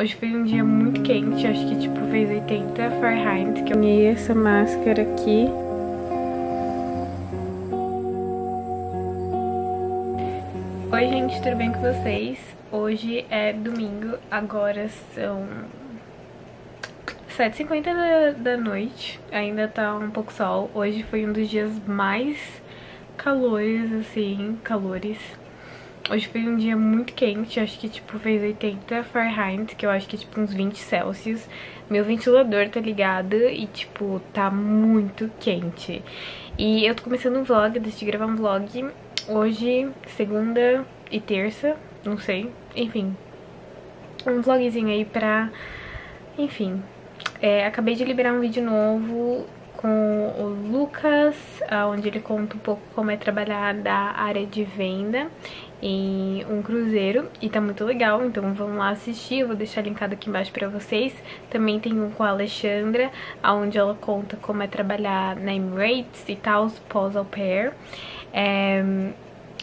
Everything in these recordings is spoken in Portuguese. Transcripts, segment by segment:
Hoje foi um dia muito quente, acho que tipo fez 80 Fahrenheit. Que eu ganhei essa máscara aqui. Oi gente, tudo bem com vocês? Hoje é domingo, agora são 7h50 da, da noite, ainda tá um pouco sol. Hoje foi um dos dias mais calores, assim, calores Hoje foi um dia muito quente, acho que tipo fez 80 Fahrenheit, que eu acho que é tipo uns 20 Celsius. Meu ventilador tá ligado e tipo tá muito quente. E eu tô começando um vlog, decidi gravar um vlog hoje, segunda e terça, não sei, enfim. Um vlogzinho aí pra, enfim, é, acabei de liberar um vídeo novo com o Lucas, onde ele conta um pouco como é trabalhar da área de venda em um cruzeiro e tá muito legal, então vamos lá assistir, eu vou deixar linkado aqui embaixo pra vocês. Também tem um com a Alexandra, onde ela conta como é trabalhar na Emirates e tal, pós-au pair. É...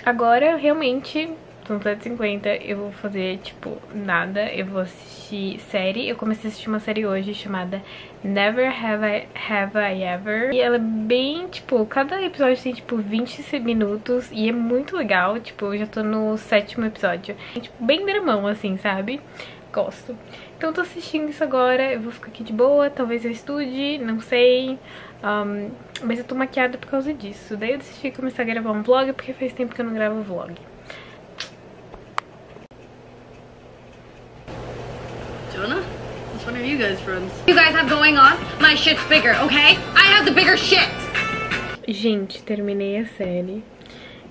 Agora, realmente, são 750 eu vou fazer, tipo, nada. Eu vou assistir série. Eu comecei a assistir uma série hoje chamada Never Have I, Have I Ever. E ela é bem, tipo, cada episódio tem, tipo, 20 minutos. E é muito legal. Tipo, eu já tô no sétimo episódio. É, tipo, bem dramão, assim, sabe? Gosto. Então eu tô assistindo isso agora. Eu vou ficar aqui de boa. Talvez eu estude, não sei. Um, mas eu tô maquiada por causa disso. Daí eu decidi começar a gravar um vlog, porque faz tempo que eu não gravo vlog. Jonah? Which one are you guys friends? You guys have going on? My shit's bigger, okay? I have the bigger shit! Gente, terminei a série.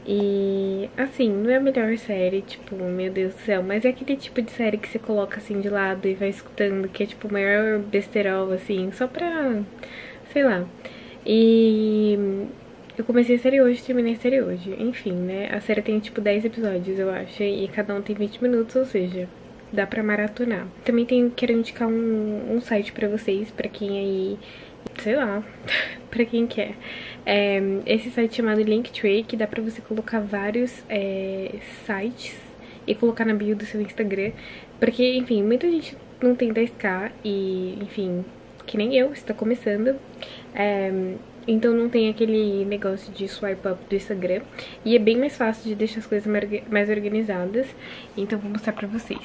E, assim, não é a melhor série, tipo, meu Deus do céu, mas é aquele tipo de série que você coloca assim de lado e vai escutando, que é tipo o maior besterol, assim, só pra, sei lá. E eu comecei a série hoje, terminei a série hoje. Enfim, né, a série tem tipo 10 episódios, eu acho, e cada um tem 20 minutos, ou seja, dá pra maratonar. Também tenho, quero indicar um, um site pra vocês, pra quem aí, sei lá, pra quem quer. É, esse site chamado Linktree, que dá pra você colocar vários é, sites e colocar na bio do seu Instagram. Porque, enfim, muita gente não tem 10k e, enfim, que nem eu, está começando. É, então não tem aquele negócio de swipe up do Instagram. E é bem mais fácil de deixar as coisas mais organizadas. Então vou mostrar pra vocês.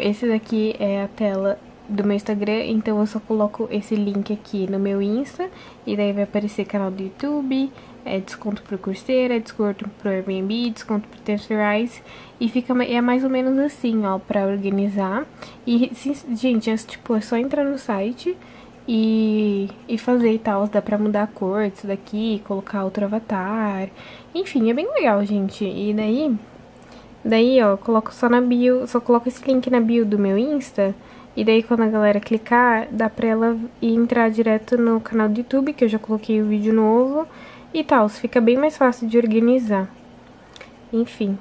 Esse daqui é a tela do meu Instagram, então eu só coloco esse link aqui no meu Insta, e daí vai aparecer canal do YouTube, é desconto pro Coursera, desconto pro Airbnb, desconto pro Tensorize, e fica é mais ou menos assim, ó, pra organizar. E, gente, é, tipo, é só entrar no site e, e fazer e tal. Dá pra mudar a cor disso daqui, colocar outro avatar. Enfim, é bem legal, gente. E daí, daí, ó, coloco só na bio, só coloco esse link na bio do meu Insta. E daí quando a galera clicar, dá pra ela entrar direto no canal do YouTube, que eu já coloquei o vídeo novo. E tal, fica bem mais fácil de organizar. Enfim.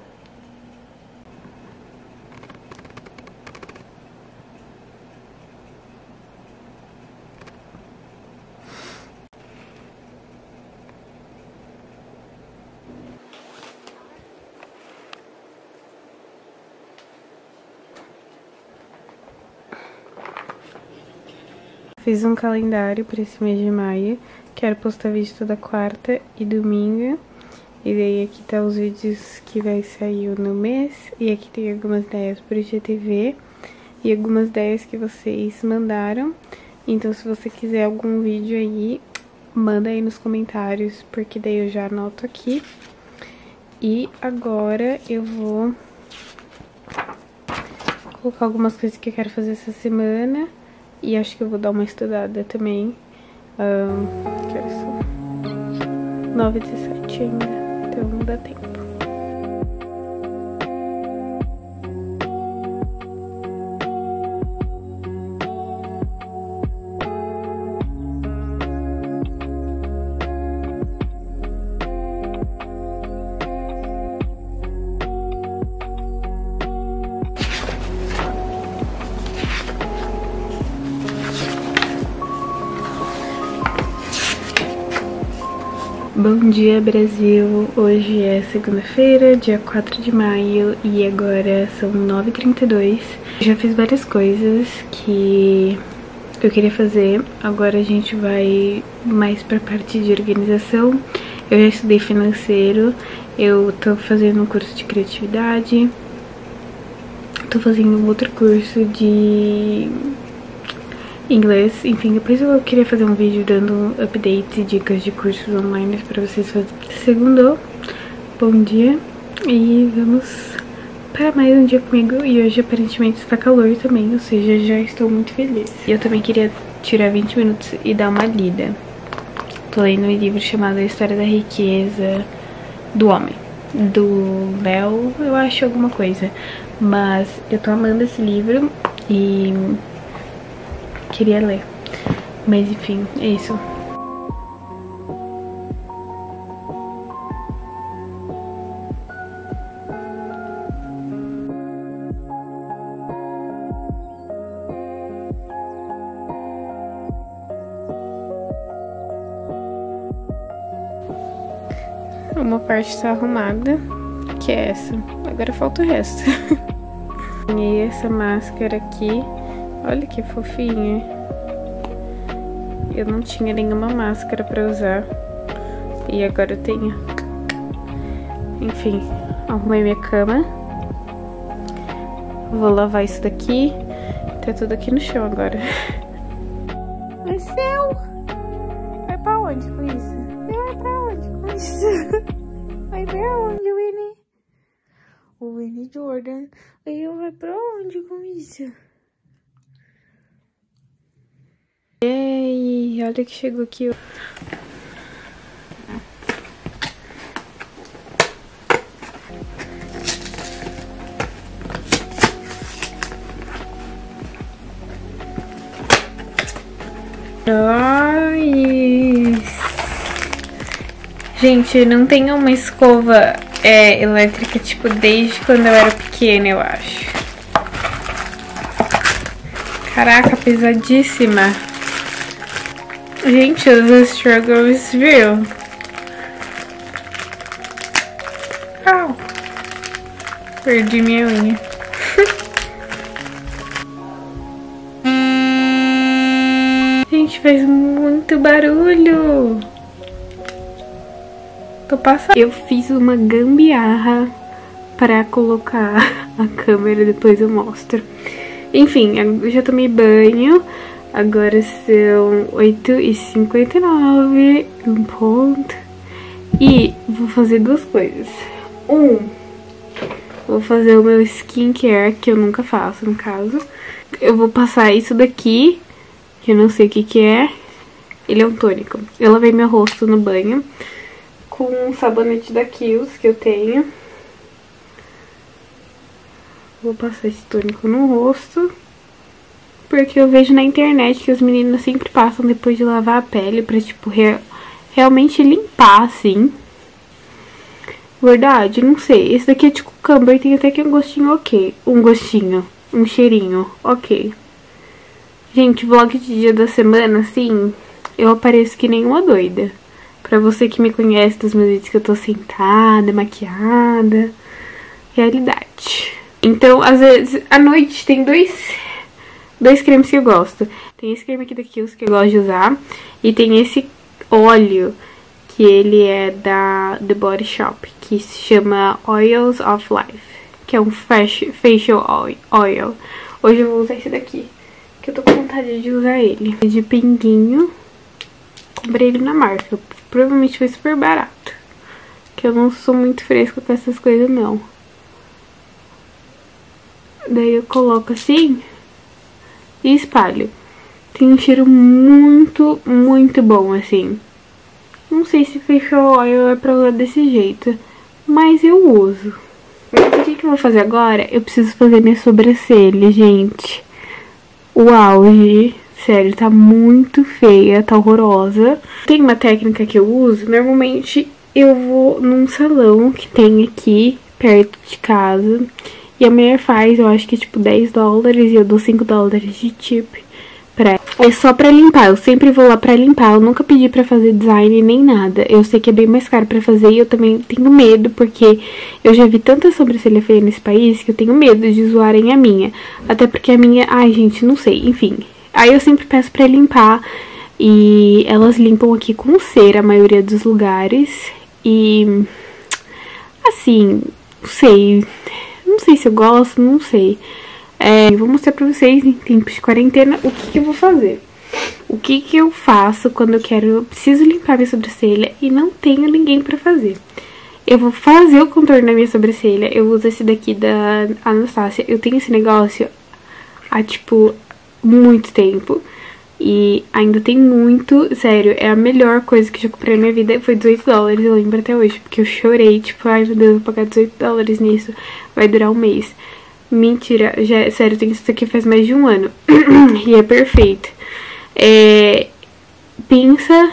Fiz um calendário para esse mês de maio. Quero postar vídeo toda quarta e domingo. E daí aqui tá os vídeos que vai sair no mês. E aqui tem algumas ideias pro IGTV. E algumas ideias que vocês mandaram. Então se você quiser algum vídeo aí, manda aí nos comentários. Porque daí eu já anoto aqui. E agora eu vou colocar algumas coisas que eu quero fazer essa semana. E acho que eu vou dar uma estudada também. Um, que horas são? 9 h 17 ainda, então não dá tempo. Bom dia Brasil, hoje é segunda-feira, dia 4 de maio e agora são 9h32 Já fiz várias coisas que eu queria fazer. Agora a gente vai mais pra parte de organização. Eu já estudei financeiro, eu tô fazendo um curso de criatividade, tô fazendo um outro curso de inglês. Enfim, depois eu queria fazer um vídeo dando updates e dicas de cursos online pra vocês fazerem. Segundo, bom dia e vamos para mais um dia comigo. E hoje aparentemente está calor também, ou seja, já estou muito feliz. E eu também queria tirar 20 minutos e dar uma lida. Tô lendo um livro chamado A História da Riqueza do Homem. Do Léo, eu acho alguma coisa. Mas eu tô amando esse livro e queria ler. Mas enfim, é isso. Uma parte tá arrumada, que é essa. Agora falta o resto. e essa máscara aqui, olha que fofinha. Eu não tinha nenhuma máscara pra usar. E agora eu tenho. Enfim, arrumei minha cama. Vou lavar isso daqui. Tá tudo aqui no chão agora. Marcel! Vai pra onde com isso? Vai pra onde com isso? Vai pra onde, Winnie? O Winnie Jordan. Eu vai pra onde com isso? Ei, olha que chegou aqui. Nós. Gente, não tem uma escova é, elétrica, tipo, desde quando eu era pequena, eu acho. Caraca, pesadíssima. Gente, os struggles, viu? Au. Perdi minha unha. Gente, faz muito barulho. Tô passando. Eu fiz uma gambiarra para colocar a câmera, depois eu mostro. Enfim, eu já tomei banho. Agora são 8h59, um ponto. E vou fazer duas coisas. Um, vou fazer o meu skincare, que eu nunca faço, no caso. Eu vou passar isso daqui, que eu não sei o que que é. Ele é um tônico. Eu lavei meu rosto no banho com um sabonete da Kiehl's que eu tenho. Vou passar esse tônico no rosto. Porque eu vejo na internet que as meninas sempre passam depois de lavar a pele pra, tipo, re realmente limpar, assim. Verdade, não sei. Esse daqui é tipo cucumber, tem até que um gostinho ok. Um gostinho, um cheirinho, ok. Gente, vlog de dia da semana, assim, eu apareço que nem uma doida. Pra você que me conhece dos meus vídeos que eu tô sentada, maquiada. Realidade. Então, às vezes, à noite tem dois dois cremes que eu gosto. Tem esse creme aqui da Kiehl's que eu gosto de usar. E tem esse óleo que ele é da The Body Shop, que se chama Oils of Life. Que é um facial oil. Hoje eu vou usar esse daqui, que eu tô com vontade de usar ele. De pinguinho. Comprei ele na marca. Provavelmente foi super barato. Que eu não sou muito fresca com essas coisas, não. Daí eu coloco assim e espalho. Tem um cheiro muito, muito bom, assim. Não sei se fechou oil é pra usar desse jeito, mas eu uso. O que, que eu vou fazer agora? Eu preciso fazer minha sobrancelha, gente. O auge, sério, tá muito feia, tá horrorosa. Tem uma técnica que eu uso, normalmente eu vou num salão que tem aqui, perto de casa. E a mulher faz, eu acho que tipo 10 dólares e eu dou 5 dólares de tip Pra... É só pra limpar, eu sempre vou lá pra limpar, eu nunca pedi pra fazer design nem nada. Eu sei que é bem mais caro pra fazer e eu também tenho medo, porque eu já vi tanta sobrancelha feia nesse país que eu tenho medo de zoarem a minha. Até porque a minha, ai gente, não sei, enfim. Aí eu sempre peço pra limpar e elas limpam aqui com cera a maioria dos lugares. E assim, não sei, não sei se eu gosto, não sei. É, vou mostrar pra vocês em tempos de quarentena o que, que eu vou fazer. O que, que eu faço quando eu quero, eu preciso limpar minha sobrancelha e não tenho ninguém pra fazer. Eu vou fazer o contorno da minha sobrancelha, eu uso esse daqui da Anastasia. Eu tenho esse negócio há, tipo, muito tempo. E ainda tem muito, sério, é a melhor coisa que eu já comprei na minha vida. Foi 18 dólares, eu lembro até hoje, porque eu chorei, tipo, ai meu Deus, vou pagar 18 dólares nisso, vai durar um mês. Mentira, já, sério, tem isso aqui faz mais de um ano. e é perfeito. É, pinça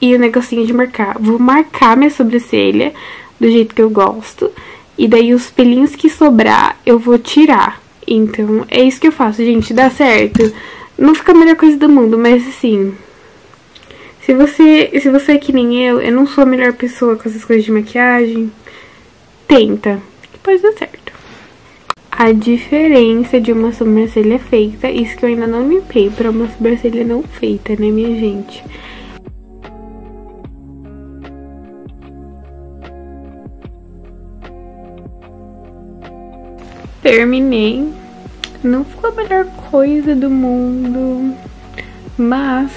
e o negocinho de marcar. Vou marcar minha sobrancelha do jeito que eu gosto. E daí os pelinhos que sobrar, eu vou tirar. Então, é isso que eu faço, gente. Dá certo. Não fica a melhor coisa do mundo, mas assim... Se você, se você é que nem eu, eu não sou a melhor pessoa com essas coisas de maquiagem, tenta, que pode dar certo a diferença de uma sobrancelha feita, isso que eu ainda não limpei, para uma sobrancelha não feita, né, minha gente? Terminei. Não ficou a melhor coisa do mundo, mas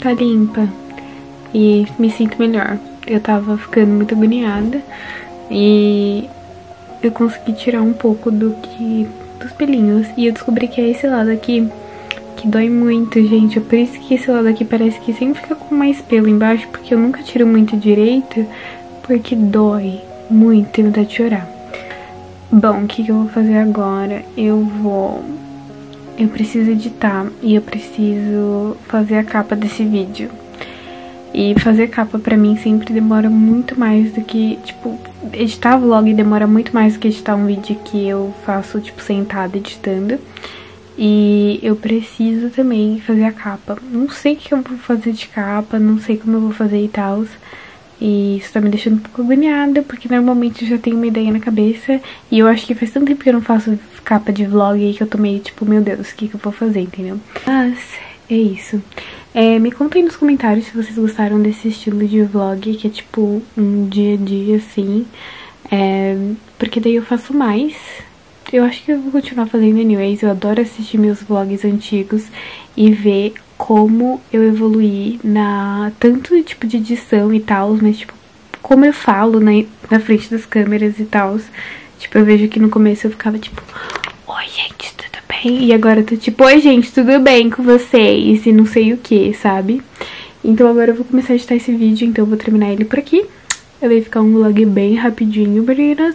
tá limpa e me sinto melhor. Eu tava ficando muito agoniada e eu consegui tirar um pouco do que dos pelinhos. E eu descobri que é esse lado aqui que dói muito, gente. É por isso que esse lado aqui parece que sempre fica com mais pelo embaixo, porque eu nunca tiro muito direito, porque dói muito e me dá de chorar. Bom, o que, que eu vou fazer agora? Eu vou... Eu preciso editar e eu preciso fazer a capa desse vídeo. E fazer capa pra mim sempre demora muito mais do que, tipo, editar vlog demora muito mais do que editar um vídeo que eu faço, tipo, sentada editando. E eu preciso também fazer a capa. Não sei o que eu vou fazer de capa, não sei como eu vou fazer e tal. E isso tá me deixando um pouco agoniada, porque normalmente eu já tenho uma ideia na cabeça. E eu acho que faz tanto tempo que eu não faço capa de vlog aí que eu tô meio tipo, meu Deus, o que, que eu vou fazer, entendeu? Mas é isso. É, me contem nos comentários se vocês gostaram desse estilo de vlog, que é tipo um dia a dia, assim. É, porque daí eu faço mais. Eu acho que eu vou continuar fazendo anyways. Eu adoro assistir meus vlogs antigos e ver como eu evoluí na tanto tipo de edição e tal, mas tipo como eu falo na, na frente das câmeras e tal. Tipo, eu vejo que no começo eu ficava tipo, oi gente, e agora eu tô tipo, oi gente, tudo bem com vocês? E não sei o que, sabe? Então agora eu vou começar a editar esse vídeo, então eu vou terminar ele por aqui. Eu vai ficar um vlog bem rapidinho, meninas.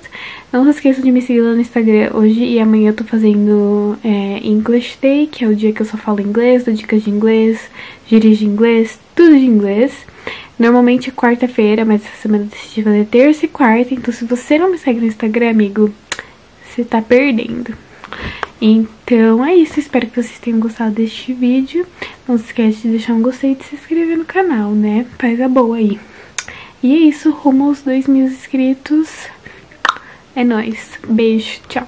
Não se esqueçam de me seguir lá no Instagram hoje e amanhã eu tô fazendo é, English Day, que é o dia que eu só falo inglês, dou dicas de inglês, gírias de inglês, tudo de inglês. Normalmente é quarta-feira, mas essa semana eu decidi fazer terça e quarta, então se você não me segue no Instagram, amigo, você tá perdendo. Então é isso, espero que vocês tenham gostado deste vídeo. Não se esquece de deixar um gostei e de se inscrever no canal, né? Faz a boa aí. E é isso, rumo aos 2 mil inscritos. É nóis. Beijo, tchau.